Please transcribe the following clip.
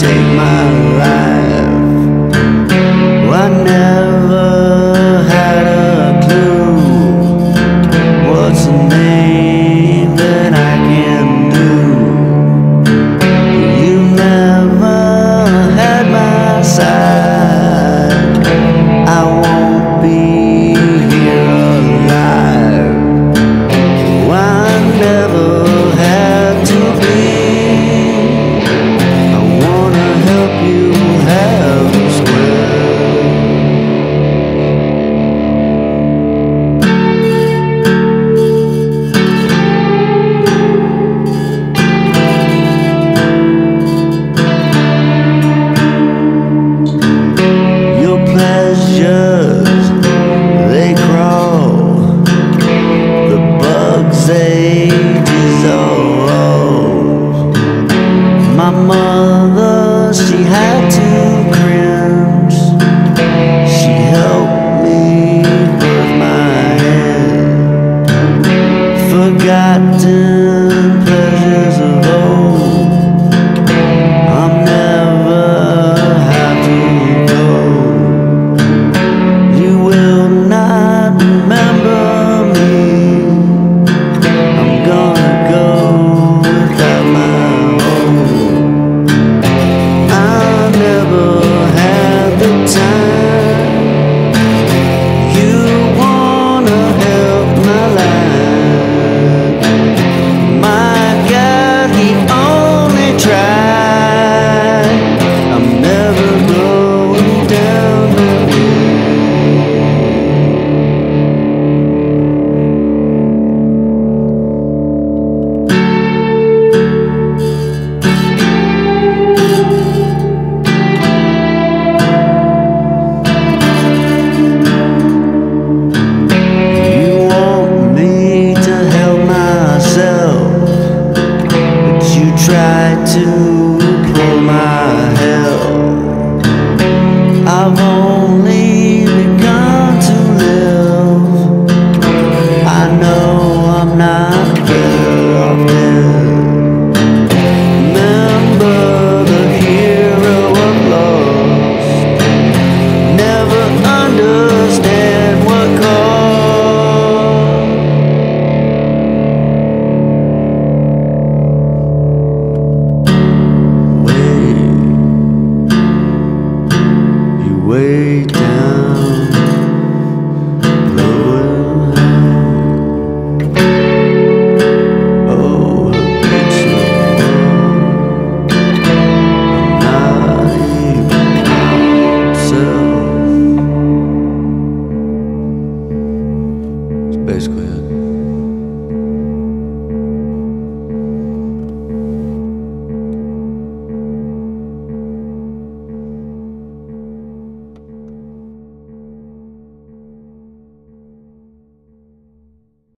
take my life. One now. to pull my hair. I've only begun to live. I know I'm not good off. Wait.